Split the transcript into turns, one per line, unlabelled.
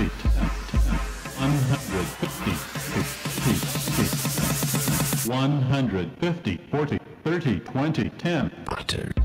20, 150, 50, 150, 40, 30, 20, 10.
Butter.